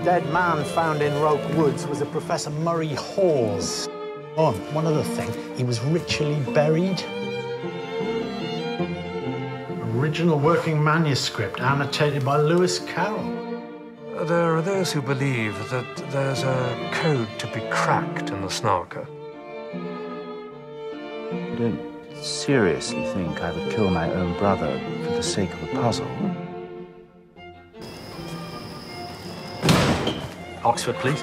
dead man found in Roke Woods was a Professor Murray Hawes. Oh, one other thing, he was ritually buried. Original working manuscript annotated by Lewis Carroll. There are those who believe that there's a code to be cracked in the Snarker. You don't seriously think I would kill my own brother for the sake of a puzzle? Oxford, please.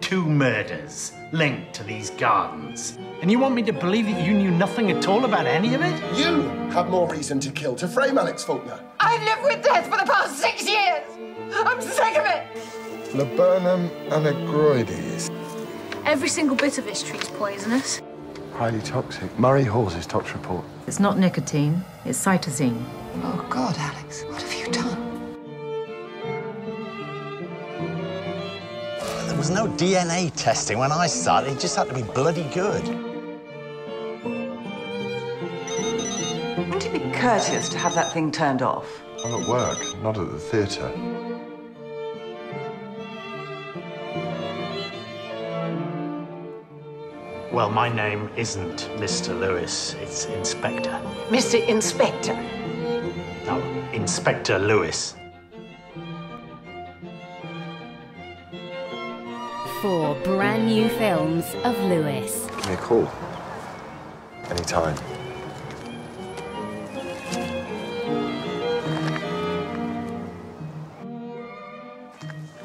Two murders linked to these gardens. And you want me to believe that you knew nothing at all about any of it? You have more reason to kill to frame Alex Faulkner. I've lived with death for the past six years. I'm sick of it. Laburnum anagyroides. Every single bit of this tree's poisonous. Highly toxic. Murray Hawes' tox report. It's not nicotine, it's cytisine. Oh, God, Alex, what have you done? Was no DNA testing when I started. It just had to be bloody good. Wouldn't it be courteous to have that thing turned off? I'm at work, not at the theatre. Well, my name isn't Mr. Lewis, it's Inspector. Mr. Inspector. No, Inspector Lewis. Four brand new films of Lewis. Give me a call. Anytime.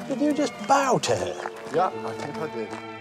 Did you just bow to her? Yeah, I think I did.